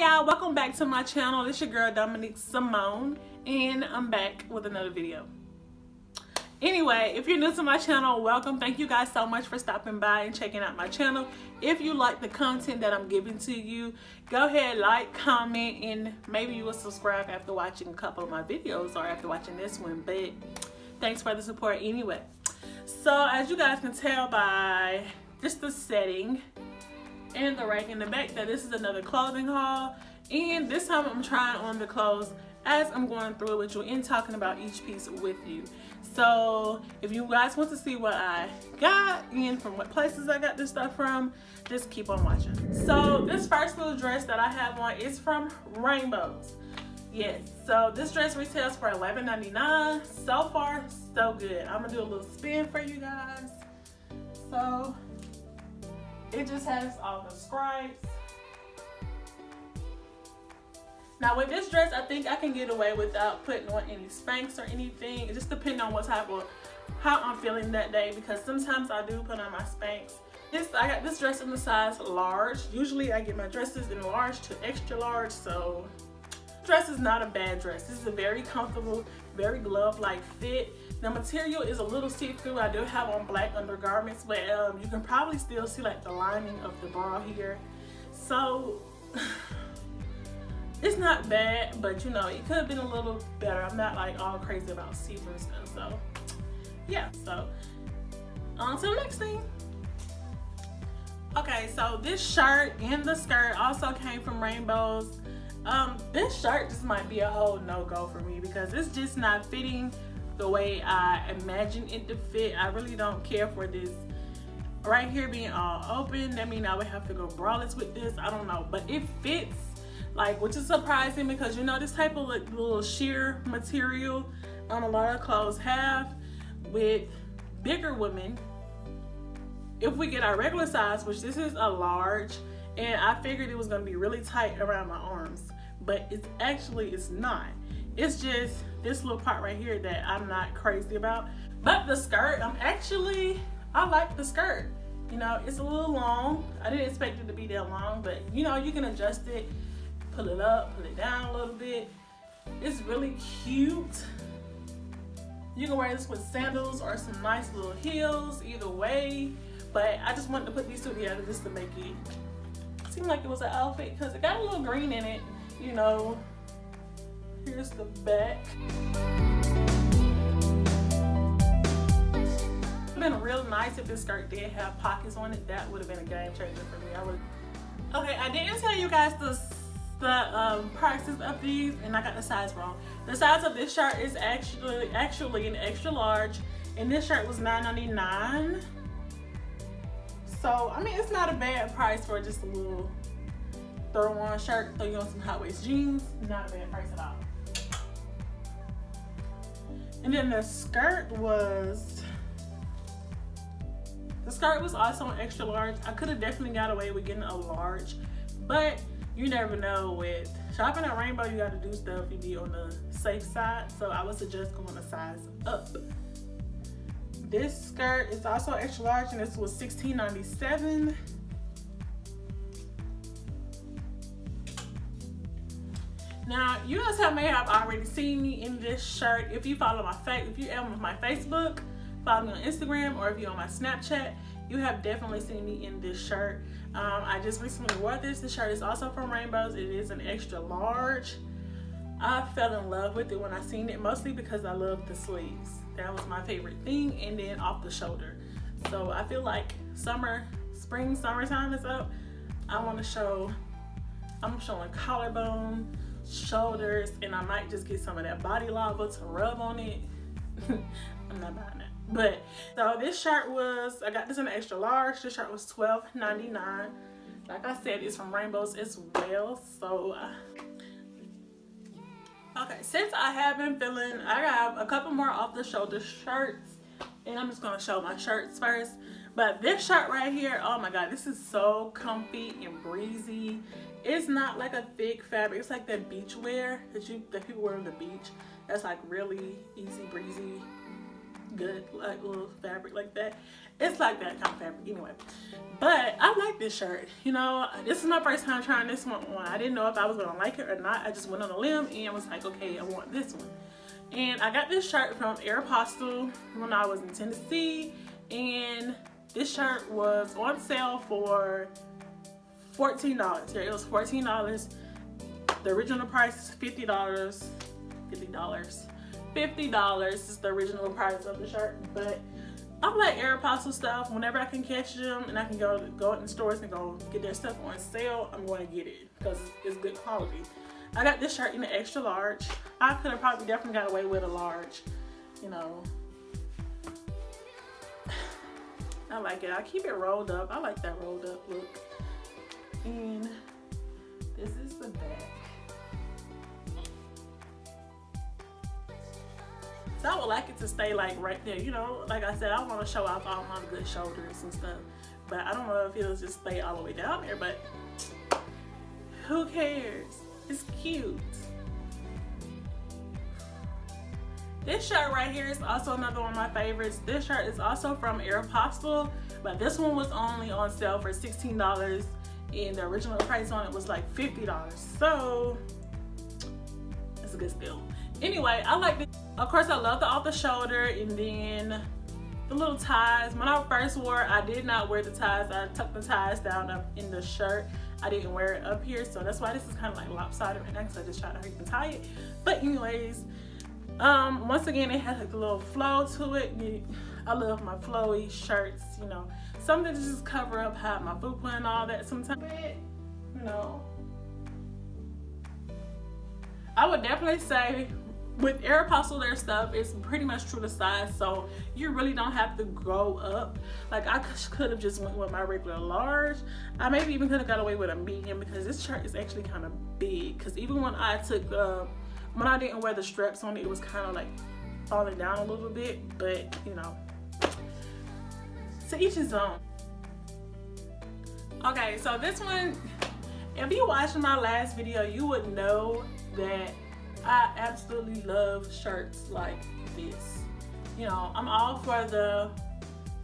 Y'all, welcome back to my channel. It's your girl Dominique Symone and I'm back with another video. Anyway, if you're new to my channel, welcome. Thank you guys so much for stopping by and checking out my channel. If you like the content that I'm giving to you, go ahead, like, comment, and maybe you will subscribe after watching a couple of my videos or after watching this one. But thanks for the support anyway. So as you guys can tell by just the setting and the rack in the back that this is another clothing haul. And this time I'm trying on the clothes as I'm going through it with you and talking about each piece with you. So if you guys want to see what I got and from what places I got this stuff from, just keep on watching. So this first little dress that I have on is from Rainbows. Yes, so this dress retails for $11.99. So far, so good. I'm gonna do a little spin for you guys. So it just has all the stripes Now with this dress, I think I can get away without putting on any Spanx or anything. It just depends on what type of, how I'm feeling that day because sometimes I do put on my Spanx. This, I got this dress in the size large. Usually I get my dresses in large to extra large, so dress is not a bad dress. This is a very comfortable, very glove-like fit. The material is a little see-through. I do have on black undergarments, but um, you can probably still see like the lining of the bra here. So it's not bad, but you know, it could have been a little better. I'm not like all crazy about see-through stuff, so yeah. So on to the next thing. Okay, so this shirt and the skirt also came from Rainbows. Um, this shirt just might be a whole no-go for me because it's just not fitting the way I imagine it to fit. I really don't care for this right here being all open. That means I would have to go braless with this. I don't know, but it fits like which is surprising because you know this type of like, little sheer material on a lot of clothes have with bigger women if we get our regular size which this is a large and I figured it was going to be really tight around my arms but it's actually it's not it's just this little part right here that I'm not crazy about but the skirt I'm actually I like the skirt you know it's a little long I didn't expect it to be that long but you know you can adjust it pull it up, pull it down a little bit. It's really cute. You can wear this with sandals or some nice little heels, either way. But I just wanted to put these two together just to make it seem like it was an outfit because it got a little green in it, you know. Here's the back. Been real nice if this skirt did have pockets on it. That would have been a game changer for me. I would. Okay, I didn't tell you guys the the um, prices of these and I got the size wrong. The size of this shirt is actually actually an extra large and this shirt was $9.99. So, I mean, it's not a bad price for just a little throw on a shirt, throw you on some high waist jeans. Not a bad price at all. And then the skirt was, the skirt was also an extra large. I could have definitely got away with getting a large, but you never know with shopping at Rainbow, you got to do stuff you be on the safe side. So I would suggest going a size up. This skirt is also extra large and this was $16.97. Now, you guys have may have already seen me in this shirt. If you follow my face, if you are on my Facebook, follow me on Instagram, or if you're on my Snapchat, you have definitely seen me in this shirt. Um, I just recently wore this. The shirt is also from Rainbows. It is an extra large. I fell in love with it when I seen it, mostly because I love the sleeves. That was my favorite thing, and then off the shoulder. So I feel like summer, spring, summertime is up. I want to show, I'm showing collarbone, shoulders, and I might just get some of that body lava to rub on it. I'm not buying it. But so this shirt was, I got this in an extra large. This shirt was $12.99. Like I said, it's from Rainbows as well. So, okay, since I have been feeling, I have a couple more off the shoulder shirts. And I'm just gonna show my shirts first. But this shirt right here, oh my God, this is so comfy and breezy. It's not like a thick fabric. It's like that beach wear that you that people wear on the beach. That's like really easy breezy good like little fabric like that. It's like that kind of fabric anyway. But I like this shirt. You know, this is my first time trying this one on. I didn't know if I was gonna like it or not. I just went on a limb and was like, okay, I want this one. And I got this shirt from Aeropostale when I was in Tennessee. And this shirt was on sale for $14. Yeah, it was $14. The original price is $50. $50. $50 is the original price of the shirt. But I'm like Aeropostale stuff. Whenever I can catch them and I can go go in stores and go get their stuff on sale, I'm going to get it because it's good quality. I got this shirt in the extra large. I could have probably definitely got away with a large, you know. I like it. I keep it rolled up. I like that rolled up look. And this is the back. So I would like it to stay like right there. You know, like I said, I want to show off all my good shoulders and stuff. But I don't know if it'll just stay all the way down there, but who cares? It's cute. This shirt right here is also another one of my favorites. This shirt is also from Aeropostale, but this one was only on sale for $16 and the original price on it was like $50. So it's a good steal. Anyway, I like this. Of course, I love the off the shoulder and then the little ties. When I first wore I did not wear the ties. I tucked the ties down up in the shirt. I didn't wear it up here, so that's why this is kind of like lopsided right now because I just tried to hurry and tie it. But anyways, um, once again, it has like a little flow to it. I love my flowy shirts, you know, something to just cover up, hide my fupa and all that sometimes. You know, I would definitely say with Aeropostale, their stuff is pretty much true to size, so you really don't have to grow up. Like I could have just went with my regular large. I maybe even could have got away with a medium because this shirt is actually kind of big. Because even when I took, uh, when I didn't wear the straps on it, it was kind of like falling down a little bit. But you know, to each his own. Okay, so this one, if you watched my last video, you would know that I absolutely love shirts like this. You know, I'm all for the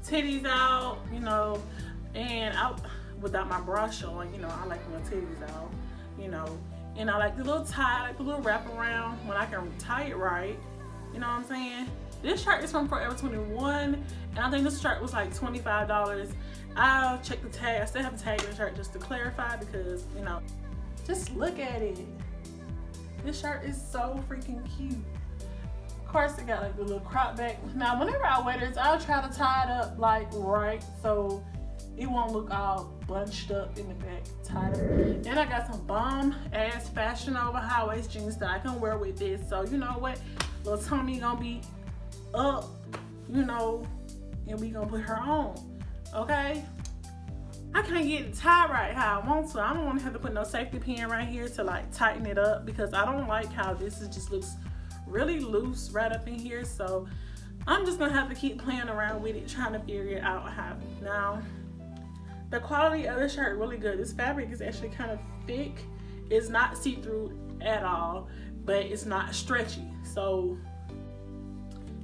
titties out, you know, and I, without my bra showing, you know, I like my titties out, you know, and I like the little tie, like the little wrap around when I can tie it right, you know what I'm saying? This shirt is from Forever 21, and I think this shirt was like $25. I'll check the tag. I still have a tag in the shirt just to clarify because, you know, just look at it. This shirt is so freaking cute. Of course, it got like the little crop back. Now, whenever I wear this, I'll try to tie it up like right so it won't look all bunched up in the back tighter. Then I got some bomb ass Fashion Nova high waist jeans that I can wear with this. So you know what? Little Tony gonna be up, you know, and we gonna put her on. Okay? I can't get it tied right how I want to. I don't want to have to put no safety pin right here to like tighten it up because I don't like how this is just looks really loose right up in here. So I'm just gonna have to keep playing around with it, trying to figure it out how. Now, the quality of the shirt really good. This fabric is actually kind of thick. It's not see-through at all, but it's not stretchy. So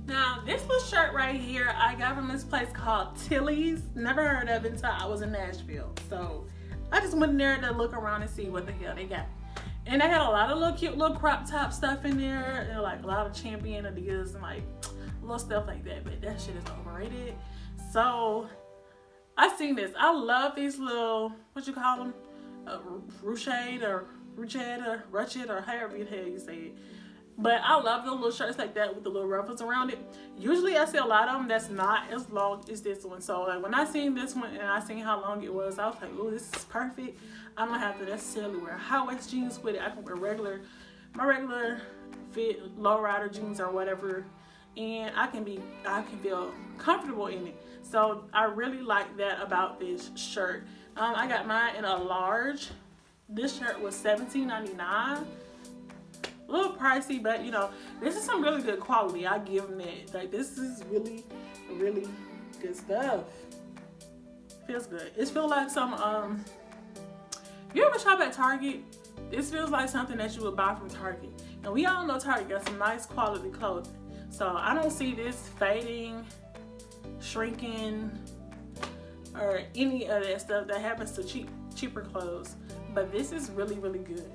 now, this little shirt right here, I got from this place called Tilly's. Never heard of it until I was in Nashville. So I just went in there to look around and see what the hell they got. And they had a lot of little cute little crop top stuff in there. And like a lot of Champion ideas and like little stuff like that. But that shit is overrated. So I seen this. I love these little, what you call them? Uh, ruched or ruched or ruched or however the hell you say it but I love the little shirts like that with the little ruffles around it. Usually I see a lot of them that's not as long as this one. So like when I seen this one and I seen how long it was, I was like, oh, this is perfect. I don't have to necessarily wear high waist jeans with it. I can wear regular, my regular fit low rider jeans or whatever. And I can be, I can feel comfortable in it. So I really like that about this shirt. Um, I got mine in a large. This shirt was $17.99 a little pricey, but you know, this is some really good quality. I give them that. Like this is really, really good stuff. Feels good. It feels like some um. You ever shop at Target? This feels like something that you would buy from Target. And we all know Target got some nice quality clothing. So I don't see this fading, shrinking, or any of that stuff that happens to cheap cheaper clothes. But this is really, really good.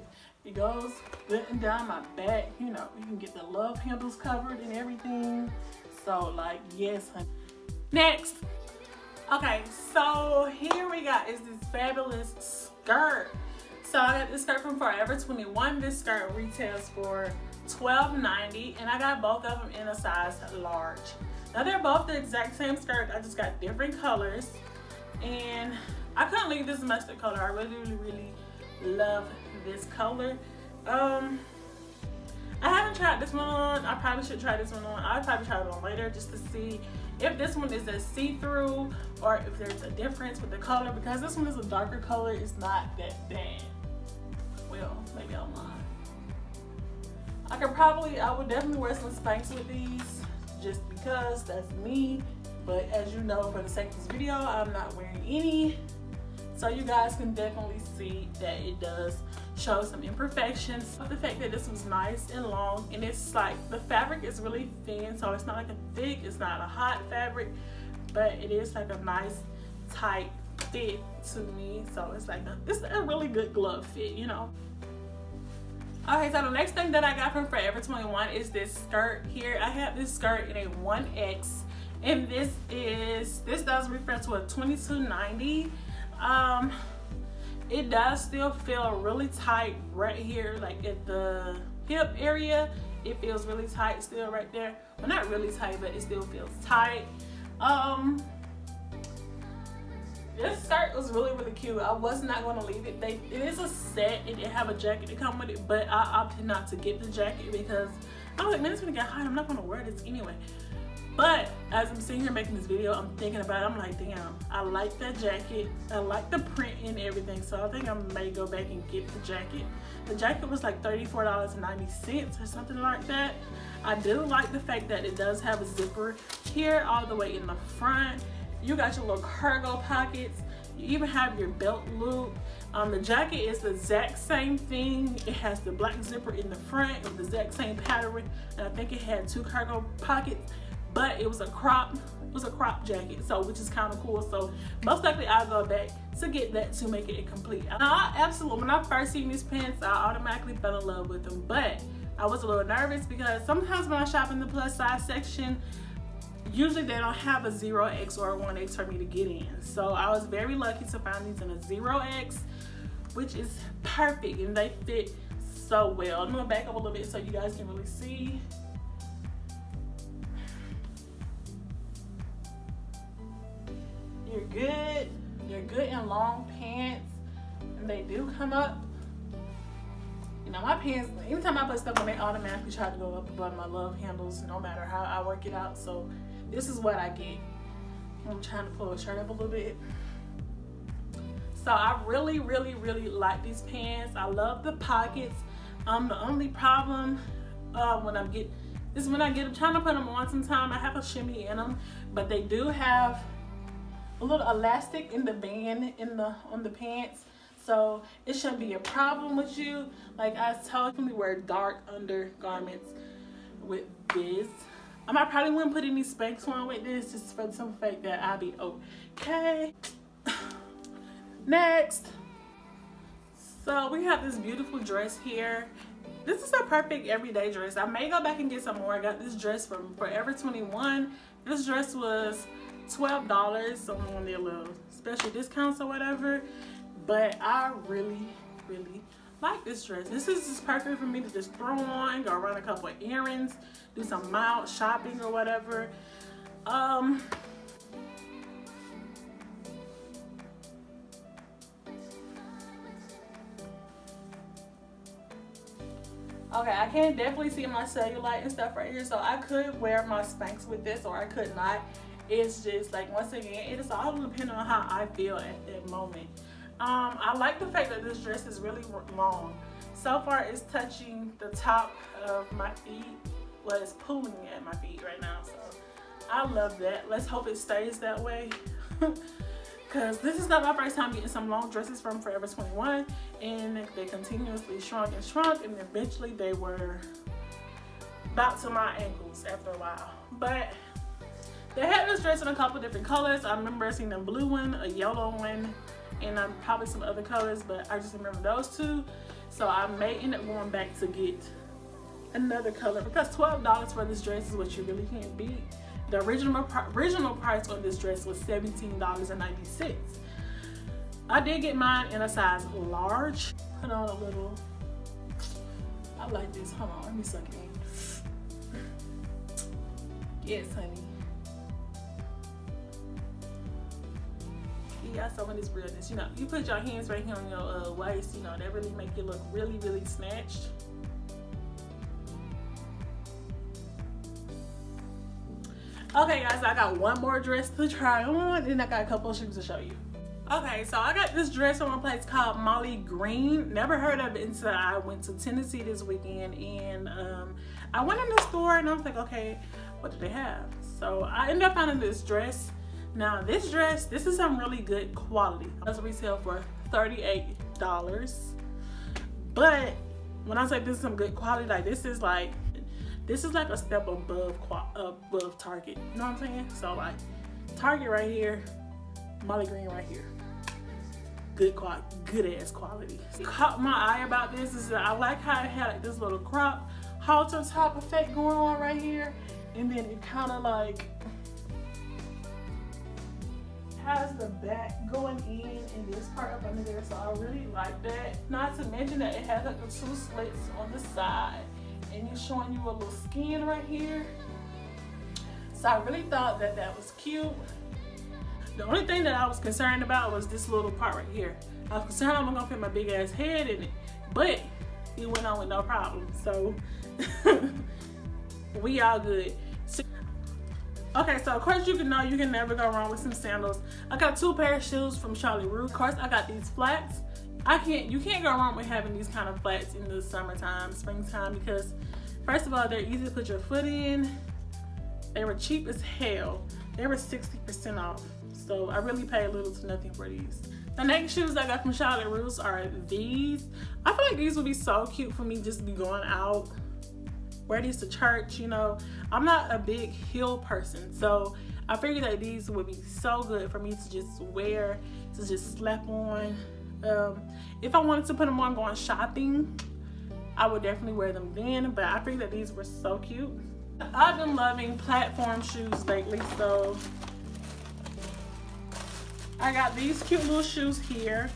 It goes good and down my back. You know, you can get the love handles covered and everything. So like, yes, honey. Next. Okay, so here we got is this fabulous skirt. So I got this skirt from Forever 21. This skirt retails for $12.90 and I got both of them in a size large. Now they're both the exact same skirt. I just got different colors and I couldn't leave this mustard color. I really, really, really love this color. Um, I haven't tried this one on. I probably should try this one on. I'll probably try it on later just to see if this one is a see-through or if there's a difference with the color because this one is a darker color. It's not that bad. Well, maybe I'm lying. I could probably, I would definitely wear some Spanx with these just because that's me. But as you know, for the sake of this video, I'm not wearing any. So you guys can definitely see that it does show some imperfections. But the fact that this was nice and long and it's like the fabric is really thin so it's not like a thick, it's not a hot fabric but it is like a nice tight fit to me so it's like a, it's a really good glove fit you know. Okay, so the next thing that I got from Forever 21 is this skirt here. I have this skirt in a 1X and this is, this does refer to a 2290 um it does still feel really tight right here like at the hip area. It feels really tight still right there. Well not really tight but it still feels tight. Um this skirt was really really cute. I was not going to leave it. They it is a set it did have a jacket to come with it but i opted not to get the jacket because i was like man it's gonna get hot. I'm not going to wear this anyway but as I'm sitting here making this video, I'm thinking about it. I'm like, damn, I like that jacket. I like the print and everything. So I think I may go back and get the jacket. The jacket was like $34.90 or something like that. I do like the fact that it does have a zipper here all the way in the front. You got your little cargo pockets. You even have your belt loop. Um, the jacket is the exact same thing. It has the black zipper in the front of the exact same pattern. And I think it had two cargo pockets but it was a crop it was a crop jacket so which is kind of cool. So most likely i'll go back to get that to make it complete. Now, I absolutely when i first seen these pants i automatically fell in love with them but i was a little nervous because sometimes when i shop in the plus size section usually they don't have a 0x or a 1x for me to get in. So i was very lucky to find these in a 0x which is perfect and they fit so well. I'm gonna back up a little bit so you guys can really see good. You're good in long pants. And they do come up. You know, my pants, anytime I put stuff on, they automatically try to go up above my love handles no matter how I work it out. So this is what I get. I'm trying to pull a shirt up a little bit. So I really, really, really like these pants. I love the pockets. Um, the only problem uh, when I'm get is when I get, I'm trying to put them on sometime. I have a shimmy in them, but they do have a little elastic in the band in the on the pants so it shouldn't be a problem with you like i you wear dark undergarments with this I probably wouldn't put any Spanx on with this just for the simple fact that I'll be okay. Next. So we have this beautiful dress here. This is a perfect everyday dress. I may go back and get some more. I got this dress from Forever 21. This dress was $12 so on their little special discounts or whatever. But I really really like this dress. This is just perfect for me to just throw on go run a couple of errands do some mild shopping or whatever. Um Okay, I can definitely see my cellulite and stuff right here, so I could wear my Spanx with this or I could not it's just like once again it is all depending on how I feel at that moment. Um, I like the fact that this dress is really long. So far it's touching the top of my feet well it's pulling at my feet right now so I love that. Let's hope it stays that way. Because this is not my first time getting some long dresses from Forever 21 and they continuously shrunk and shrunk and eventually they were about to my ankles after a while. But they had this dress in a couple different colors. I remember seeing a blue one, a yellow one, and um, probably some other colors, but I just remember those two. So I may end up going back to get another color because $12 for this dress is what you really can't beat. The original original price on this dress was $17.96. I did get mine in a size large. Put on a little, I like this. Hold on, let me suck it in. Yes, honey. You got some of this realness. You know, you put your hands right here on your uh, waist, you know, that really make you look really, really snatched. Okay guys, I got one more dress to try on and I got a couple of shoes to show you. Okay, so I got this dress from a place called Molly Green. Never heard of it until I went to Tennessee this weekend and um, I went in the store and I was like, okay, what do they have? So I ended up finding this dress. Now this dress, this is some really good quality. It was retail for $38. But when I say this is some good quality, like this is like this is like a step above above Target. You know what I'm saying? So like Target right here, Molly Green right here. Good quality, good ass quality. Caught my eye about this is that I like how it had like this little crop halter top effect going on right here. And then it kind of like has the back going in and this part up under there. So I really like that. Not to mention that it has like the two slits on the side and it's showing you a little skin right here. So I really thought that that was cute. The only thing that I was concerned about was this little part right here. I was concerned I'm gonna fit my big ass head in it, but it went on with no problem. So we all good. Okay, so of course you can know you can never go wrong with some sandals. I got two pair of shoes from Charlotte Russe. Of course I got these flats. I can't, you can't go wrong with having these kind of flats in the summertime, springtime, because first of all, they're easy to put your foot in. They were cheap as hell. They were 60% off. So I really paid little to nothing for these. The next shoes I got from Charlotte Russe are these. I feel like these would be so cute for me just to be going out, wear these to church, you know. I'm not a big heel person, so I figured that these would be so good for me to just wear, to just slap on, um, if I wanted to put them on going shopping, I would definitely wear them then, but I think that these were so cute. I've been loving platform shoes lately, so I got these cute little shoes here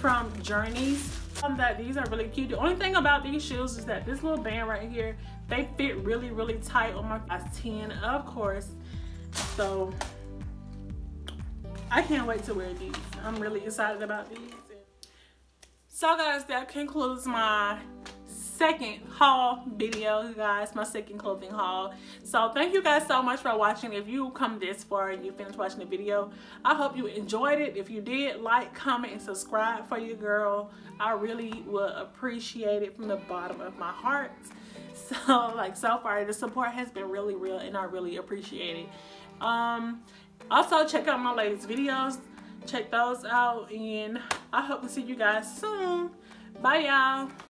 from Journeys. Um, that these are really cute. The only thing about these shoes is that this little band right here, they fit really, really tight on my size 10, of course. So I can't wait to wear these. I'm really excited about these. So guys, that concludes my second haul video you guys. My second clothing haul. So thank you guys so much for watching. If you come this far and you finished watching the video i hope you enjoyed it. If you did like comment and subscribe for your girl. I really would appreciate it from the bottom of my heart. So like so far the support has been really real and i really appreciate it. Um also check out my latest videos. Check those out and i hope to see you guys soon. Bye y'all